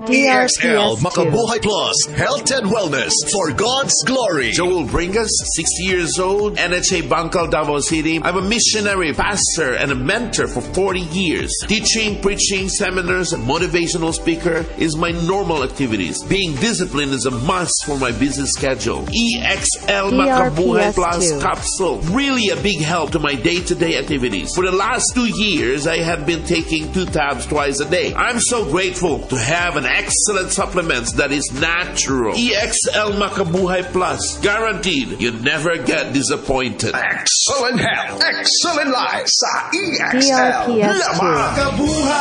EXL DRPS2. Makabuhay Plus Health and Wellness for God's glory. Joel Bringas, 60 years old, NHA Bangkal, Davao City. I'm a missionary, pastor, and a mentor for 40 years. Teaching, preaching, seminars, and motivational speaker is my normal activities. Being disciplined is a must for my busy schedule. EXL Makabuhay Plus capsule, really a big help to my day-to-day activities. For the last two years, I have been taking two tabs twice a day. I'm so grateful to have an excellent supplements that is natural. EXL Makabuhay Plus, guaranteed you never get disappointed. Excellent health, excellent life sa EXL. DRPS2. Lamang. Kabuhay!